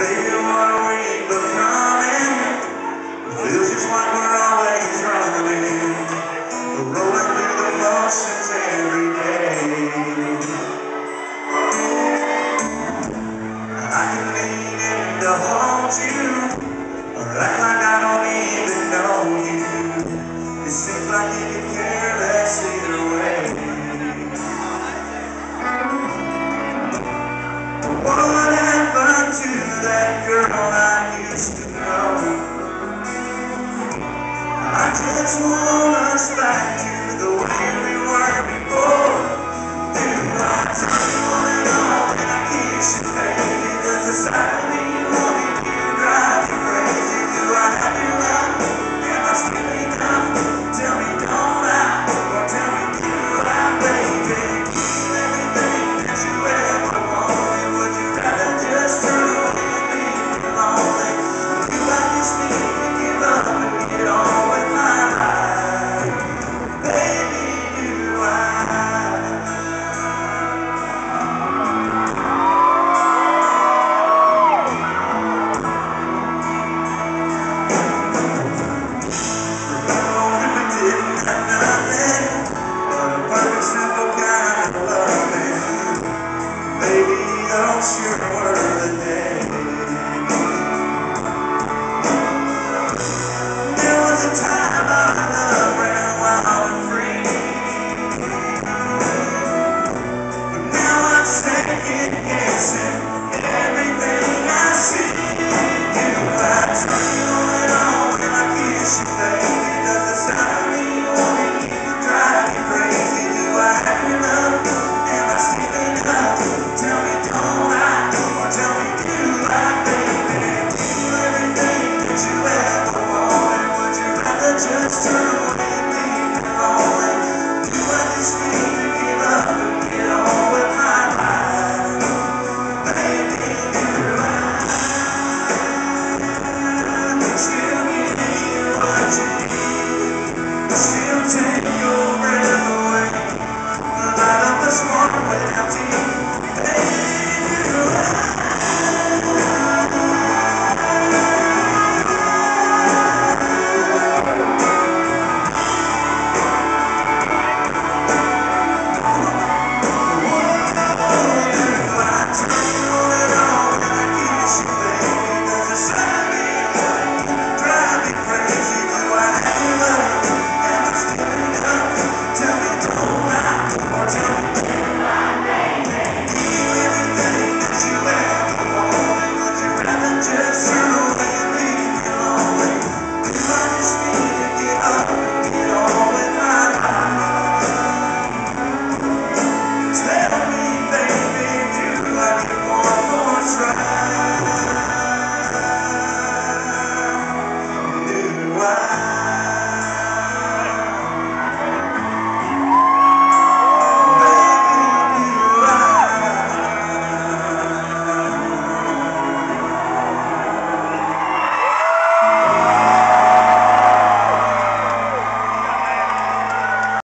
What are don't you